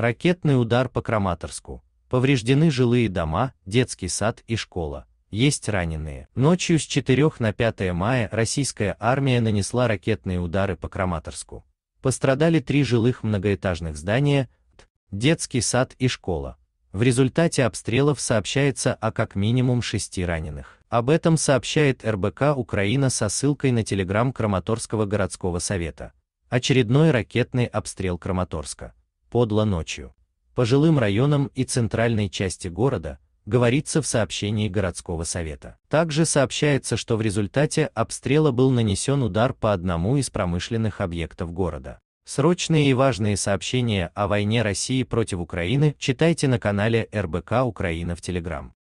Ракетный удар по Краматорску. Повреждены жилые дома, детский сад и школа. Есть раненые. Ночью с 4 на 5 мая российская армия нанесла ракетные удары по Краматорску. Пострадали три жилых многоэтажных здания, детский сад и школа. В результате обстрелов сообщается о как минимум шести раненых. Об этом сообщает РБК Украина со ссылкой на телеграм Краматорского городского совета. Очередной ракетный обстрел Краматорска. Подло ночью. По жилым районам и центральной части города, говорится в сообщении городского совета. Также сообщается, что в результате обстрела был нанесен удар по одному из промышленных объектов города. Срочные и важные сообщения о войне России против Украины читайте на канале РБК Украина в Телеграм.